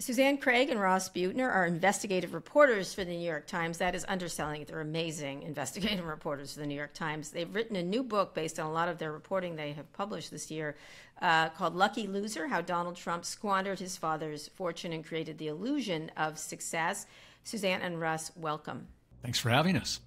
Susanne Craig and Ross Buettner are investigative reporters for the New York Times. That is underselling it. They're amazing investigative reporters for the New York Times. They've written a new book based on a lot of their reporting they have published this year uh, called Lucky Loser How Donald Trump Squandered His Father's Fortune and Created the Illusion of Success. Susanne and Ross, welcome. Thanks for having us.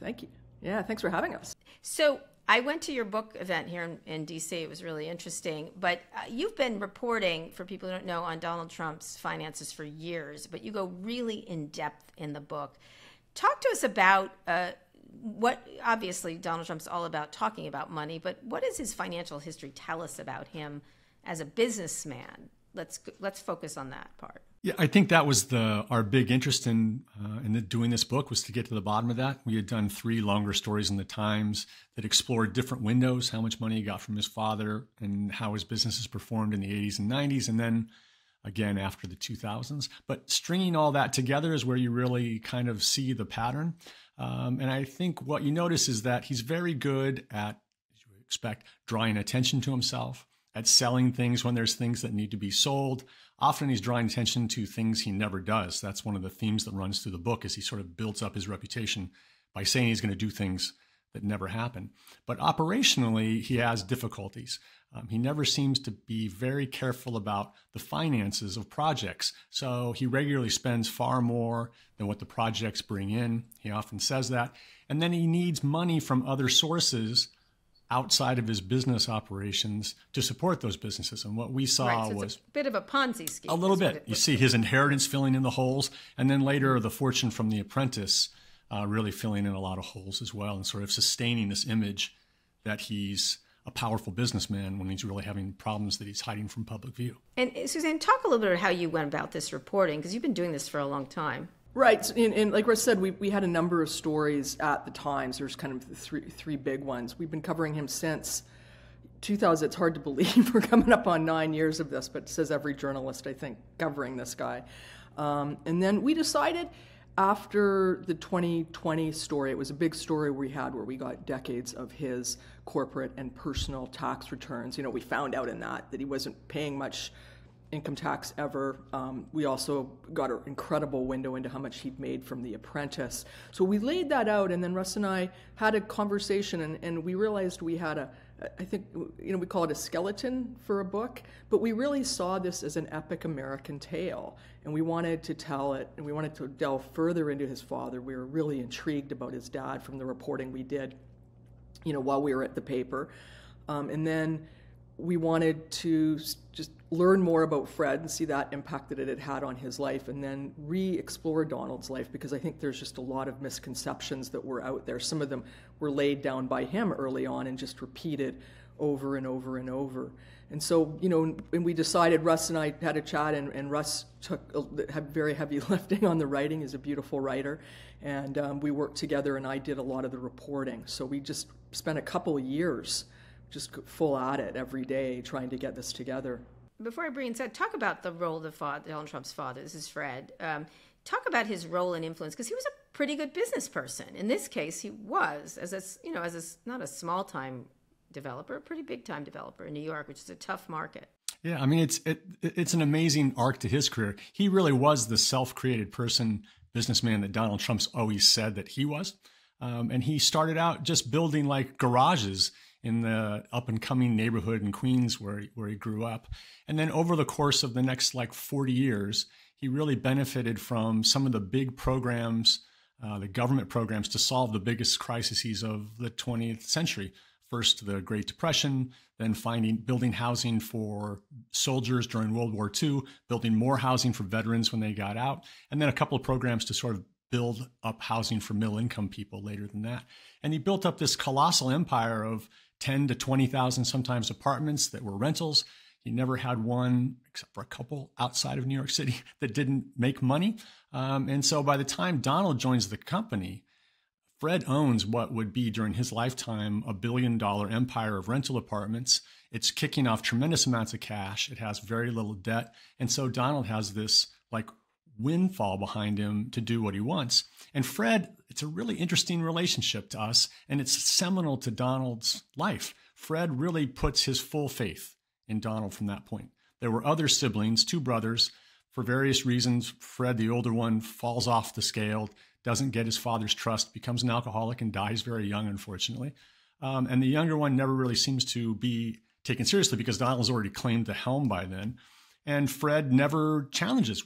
Thank you. Yeah, thanks for having us. So, I went to your book event here in, in DC. It was really interesting. But uh, you've been reporting, for people who don't know, on Donald Trump's finances for years, but you go really in depth in the book. Talk to us about uh, what, obviously, Donald Trump's all about talking about money, but what does his financial history tell us about him as a businessman? Let's, let's focus on that part. Yeah, I think that was the our big interest in uh, in the, doing this book was to get to the bottom of that. We had done three longer stories in the Times that explored different windows, how much money he got from his father, and how his businesses performed in the 80s and 90s, and then again after the 2000s. But stringing all that together is where you really kind of see the pattern. Um, and I think what you notice is that he's very good at, as you would expect, drawing attention to himself, at selling things when there's things that need to be sold often he's drawing attention to things he never does. That's one of the themes that runs through the book as he sort of builds up his reputation by saying he's going to do things that never happen. But operationally, he has difficulties. Um, he never seems to be very careful about the finances of projects. So he regularly spends far more than what the projects bring in. He often says that. And then he needs money from other sources outside of his business operations to support those businesses. And what we saw right, so was a bit of a Ponzi scheme. A little bit. You see his inheritance filling in the holes, and then later the fortune from The Apprentice uh, really filling in a lot of holes as well, and sort of sustaining this image that he's a powerful businessman when he's really having problems that he's hiding from public view. And Susanne, talk a little bit about how you went about this reporting, because you've been doing this for a long time. Right, and, and, like Ross said, we, we had a number of stories at the Times. There's kind of three three big ones. We've been covering him since 2000. It's hard to believe we're coming up on nine years of this, but says every journalist I think covering this guy. Um, and then we decided after the 2020 story, it was a big story we had where we got decades of his corporate and personal tax returns. You know, we found out in that that he wasn't paying much income tax ever. Um, we also got an incredible window into how much he'd made from The Apprentice. So we laid that out, and then Ross and I had a conversation, and, and we realized we had a, I think, you know, we call it a skeleton for a book, but we really saw this as an epic American tale, and we wanted to tell it, and we wanted to delve further into his father. We were really intrigued about his dad from the reporting we did, you know, while we were at the paper. Um, and then we wanted to just learn more about Fred and see that impact that it had had on his life, and then re explore Donald's life because I think there's just a lot of misconceptions that were out there. Some of them were laid down by him early on and just repeated over and over and over. And so, you know, when we decided, Ross and I had a chat, and, and Ross took a, very heavy lifting on the writing. He's a beautiful writer, and um, we worked together, and I did a lot of the reporting. So we just spent a couple of years just full at it every day trying to get this together. Before I bring in said, talk about the role of father, Donald Trump's father. This is Fred. Um, talk about his role and influence because he was a pretty good business person. In this case, he was as a you know as a not a small time developer, a pretty big time developer in New York, which is a tough market. Yeah, I mean it's it, it's an amazing arc to his career. He really was the self-created person, businessman that Donald Trump's always said that he was. Um, and he started out just building like garages in the up and coming neighborhood in Queens where he, where he grew up. And then over the course of the next like 40 years, he really benefited from some of the big programs, uh, the government programs to solve the biggest crises of the 20th century. First, the Great Depression, then finding building housing for soldiers during World War II, building more housing for veterans when they got out, and then a couple of programs to sort of build up housing for middle income people later than that. And he built up this colossal empire of 10 to 20,000 sometimes apartments that were rentals. He never had one, except for a couple outside of New York City, that didn't make money. Um, and so by the time Donald joins the company, Fred owns what would be during his lifetime a billion dollar empire of rental apartments. It's kicking off tremendous amounts of cash. It has very little debt. And so Donald has this like windfall behind him to do what he wants. And Fred, it's a really interesting relationship to us, and it's seminal to Donald's life. Fred really puts his full faith in Donald from that point. There were other siblings, two brothers. for various reasons, Fred, the older one, falls off the scale, doesn't get his father's trust, becomes an alcoholic, and dies very young, unfortunately. Um, and the younger one never really seems to be taken seriously because Donald's already claimed the helm by then. And Fred never challenges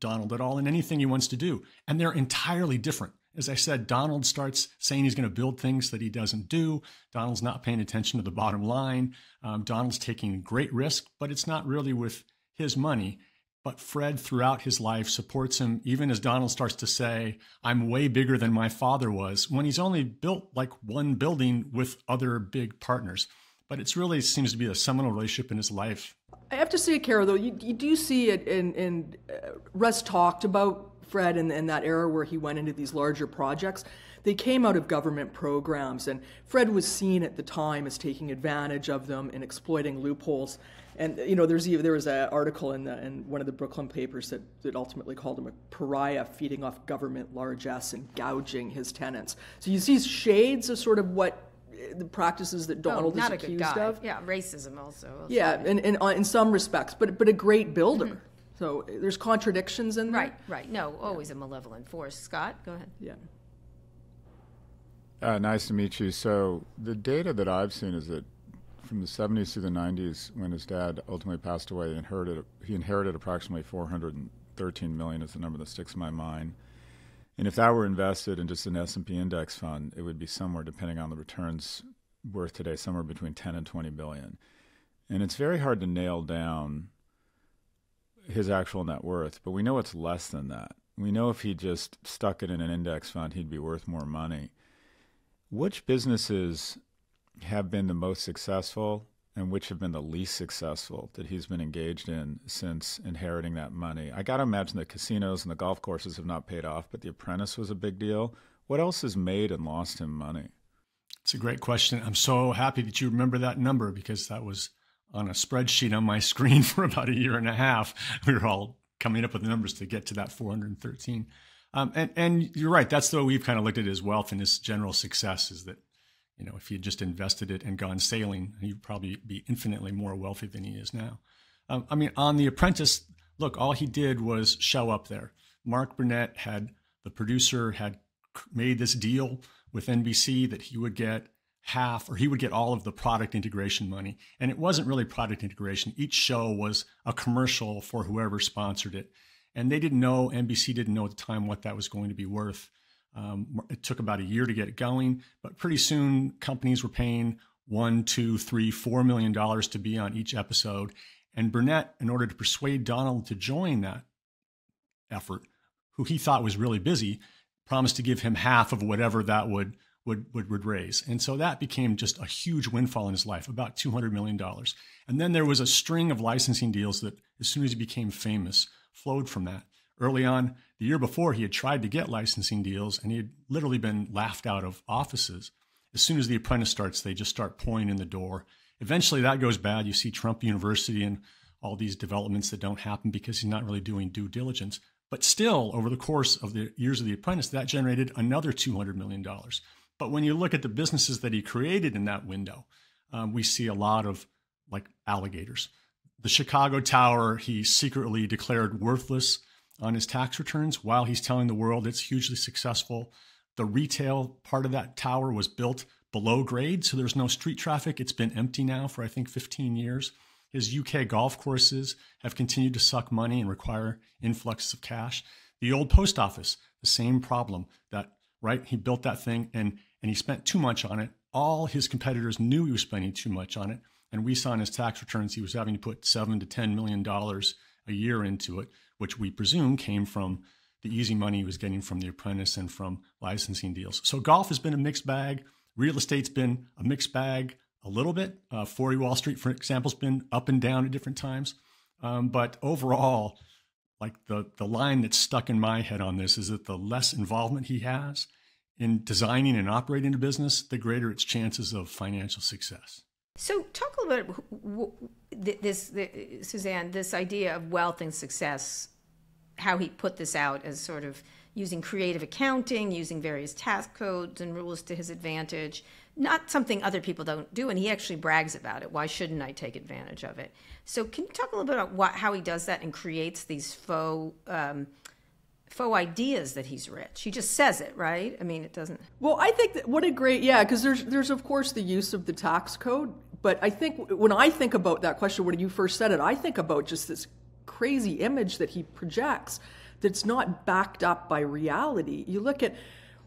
Donald at all in anything he wants to do. And they're entirely different. As I said, Donald starts saying he's going to build things that he doesn't do. Donald's not paying attention to the bottom line. Um, Donald's taking great risk, but it's not really with his money. But Fred, throughout his life, supports him, even as Donald starts to say, I'm way bigger than my father was, when he's only built like one building with other big partners. But it really seems to be a seminal relationship in his life. I have to say, Kara, though, you, you do see it, and, uh, Ross talked about Fred and, and that era where he went into these larger projects. They came out of government programs, and Fred was seen at the time as taking advantage of them and exploiting loopholes. And you know, there's there was an article in, the, in one of the Brooklyn papers that, that ultimately called him a pariah, feeding off government largesse and gouging his tenants. So you see shades of sort of what the practices that Donald oh, is accused of. Yeah, racism also. Yeah, in, in, uh, in some respects, but but a great builder. Mm-hmm. So there's contradictions in there. Right, right. No, always yeah. a malevolent force. Scott, go ahead. Yeah. Uh, nice to meet you. So the data that I've seen is that from the 70s to the 90s, when his dad ultimately passed away, inherited he inherited approximately 413 million is the number that sticks in my mind. And if that were invested in just an S&P index fund, it would be somewhere, depending on the returns worth today, somewhere between 10 and 20 billion. And it's very hard to nail down his actual net worth, but we know it's less than that. We know if he just stuck it in an index fund, he'd be worth more money. Which businesses have been the most successful and which have been the least successful that he's been engaged in since inheriting that money? I got to imagine the casinos and the golf courses have not paid off, but The Apprentice was a big deal. What else has made and lost him money? It's a great question. I'm so happy that you remember that number because that was on a spreadsheet on my screen for about a year and a half. We were all coming up with the numbers to get to that 413. Um, and, and you're right. That's the way we've kind of looked at his wealth and his general success is that you know, if he had just invested it and gone sailing, he'd probably be infinitely more wealthy than he is now. Um, I mean, on The Apprentice, look, all he did was show up there. Mark Burnett had, the producer, had made this deal with NBC that he would get half or he would get all of the product integration money. And it wasn't really product integration. Each show was a commercial for whoever sponsored it. And they didn't know, NBC didn't know at the time what that was going to be worth. Um, it took about a year to get it going, but pretty soon companies were paying one, two, three, four million dollars to be on each episode. And Burnett, in order to persuade Donald to join that effort, who he thought was really busy, promised to give him half of whatever that would would, would, would raise. And so that became just a huge windfall in his life, about $200 million. And then there was a string of licensing deals that, as soon as he became famous, flowed from that. Early on, the year before, he had tried to get licensing deals and he had literally been laughed out of offices. As soon as The Apprentice starts, they just start pouring in the door. Eventually, that goes bad. You see Trump University and all these developments that don't happen because he's not really doing due diligence. But still, over the course of the years of The Apprentice, that generated another $200 million. But when you look at the businesses that he created in that window, um, we see a lot of like alligators. The Chicago Tower, he secretly declared worthless on his tax returns while he's telling the world it's hugely successful. The retail part of that tower was built below grade, so there's no street traffic. It's been empty now for, I think, 15 years. His UK golf courses have continued to suck money and require influxes of cash. The old post office, the same problem that, right? He built that thing and, and he spent too much on it. All his competitors knew he was spending too much on it. And we saw in his tax returns he was having to put seven to $10 million a year into it, which we presume came from the easy money he was getting from The Apprentice and from licensing deals. So golf has been a mixed bag. Real estate's been a mixed bag a little bit. Uh, 40 Wall Street, for example, has been up and down at different times. Um, but overall, like the, the line that's stuck in my head on this is that the less involvement he has in designing and operating a business, the greater its chances of financial success. So, talk a little bit this, this, Susanne, this idea of wealth and success, how he put this out as sort of using creative accounting, using various tax codes and rules to his advantage, not something other people don't do, and he actually brags about it. Why shouldn't I take advantage of it? So, can you talk a little bit about what, how he does that and creates these faux um, faux ideas that he's rich? He just says it, right? I mean, it doesn't. Well, I think that what a great yeah, because there's there's of course the use of the tax code, but I think when I think about that question when you first said it, I think about just this crazy image that he projects that's not backed up by reality. You look at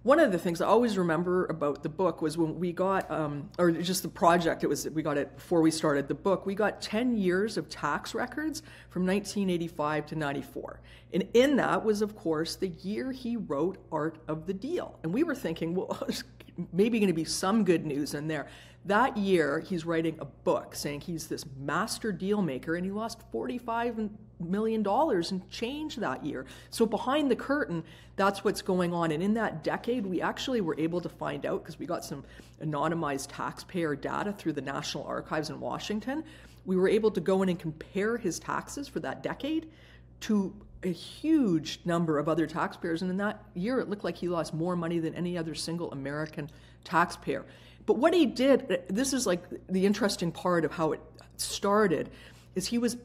one of the things I always remember about the book was when we got, um, or just the project, it was, we got it before we started the book, we got 10 years of tax records from 1985 to 94. And in that was, of course, the year he wrote Art of the Deal. And we were thinking, well, there's maybe going to be some good news in there. That year, he's writing a book saying he's this master deal maker and he lost 45 million dollars and change that year. So behind the curtain, that's what's going on. And in that decade, we actually were able to find out because we got some anonymized taxpayer data through the National Archives in Washington. We were able to go in and compare his taxes for that decade to a huge number of other taxpayers. And in that year, it looked like he lost more money than any other single American taxpayer. But what he did, this is like the interesting part of how it started, is he was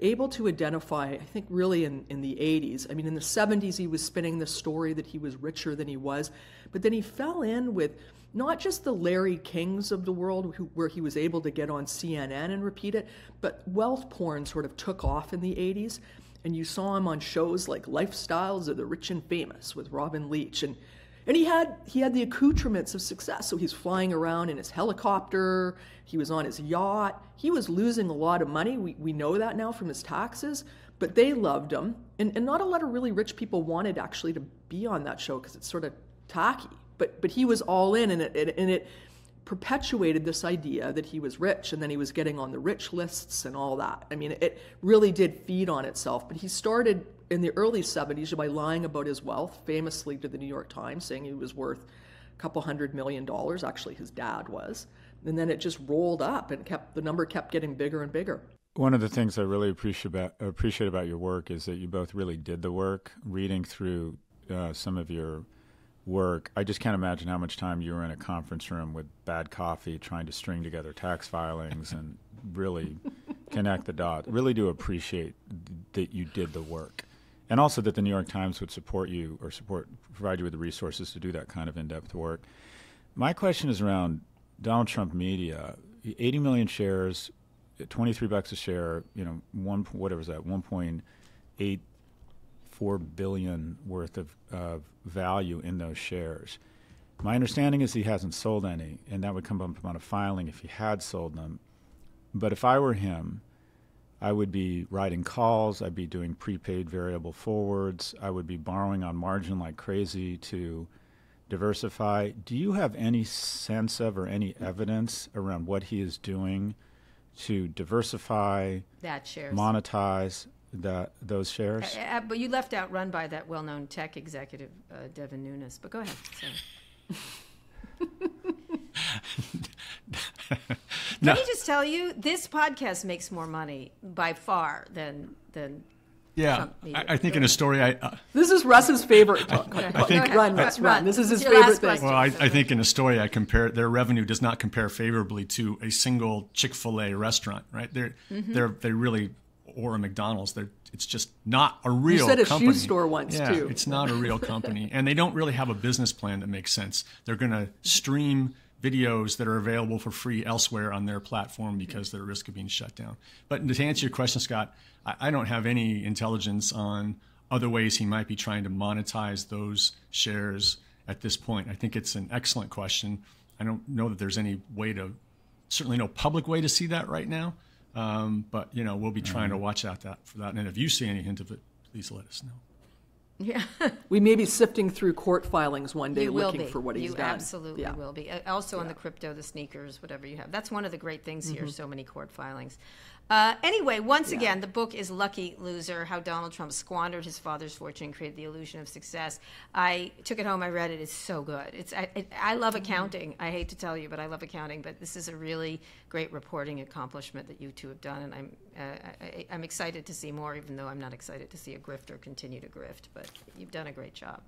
able to identify, I think really in, in the 80s. I mean, in the 70s, he was spinning the story that he was richer than he was. But then he fell in with not just the Larry Kings of the world, who, where he was able to get on CNN and repeat it, but wealth porn sort of took off in the 80s. And you saw him on shows like Lifestyles of the Rich and Famous with Robin Leach. And and he had he had the accoutrements of success. So he's flying around in his helicopter. He was on his yacht. He was losing a lot of money. We we know that now from his taxes. But they loved him, and and not a lot of really rich people wanted actually to be on that show because it's sort of tacky. But but he was all in, and it and it perpetuated this idea that he was rich and then he was getting on the rich lists and all that. I mean, it really did feed on itself. But he started in the early 70s by lying about his wealth, famously to the New York Times, saying he was worth a couple hundred million dollars. Actually, his dad was. And then it just rolled up and kept the number kept getting bigger and bigger. One of the things I really appreciate about, appreciate about your work is that you both really did the work. Reading through uh, some of your work, I just can't imagine how much time you were in a conference room with bad coffee trying to string together tax filings and really connect the dots. Really do appreciate that you did the work. And also that the New York Times would support you or support provide you with the resources to do that kind of in-depth work. My question is around Donald Trump media. 80 million shares, 23 bucks a share, you know, one whatever is that, 1.8 four billion worth of, of value in those shares. My understanding is he hasn't sold any, and that would come up on a filing if he had sold them. But if I were him, I would be writing calls, I'd be doing prepaid variable forwards, I would be borrowing on margin like crazy to diversify. Do you have any sense of or any evidence around what he is doing to diversify, that shares. monetize, that those shares? Uh, uh, but you left out run by that well-known tech executive, uh, Devin Nunes. But go ahead. Can he just tell you this podcast makes more money by far than than yeah, I, I, think in a story, I. Uh, this is Ross's favorite. I, I think run, Ross, run. This is his favorite thing. Well, I, I, think in a story, I compare their revenue does not compare favorably to a single Chick Fil A restaurant. Right? They're mm-hmm. they're they really or a McDonald's. They're, it's just not a real. You said a company. shoe store once yeah, too. It's not a real company, and they don't really have a business plan that makes sense. They're going to stream videos that are available for free elsewhere on their platform because they're at risk of being shut down. But to answer your question, Scott, I, I don't have any intelligence on other ways he might be trying to monetize those shares at this point. I think it's an excellent question. I don't know that there's any way to, certainly no public way to see that right now. Um, but you know, we'll be trying to mm-hmm. watch out that for that. And if you see any hint of it, please let us know. Yeah. we may be sifting through court filings one day you looking be. for what he's you done. absolutely yeah. will be. Uh, also on the crypto, the sneakers, whatever you have. That's one of the great things mm-hmm. here, so many court filings. Uh, anyway, once again, the book is Lucky Loser How Donald Trump Squandered His Father's Fortune, and Created the Illusion of Success. I took it home, I read it. It's so good. It's I, it, I love mm-hmm. accounting. I hate to tell you, but I love accounting. But this is a really great reporting accomplishment that you two have done, and I'm, uh, I, I'm excited to see more, even though I'm not excited to see a grifter continue to grift. But you've done a great job.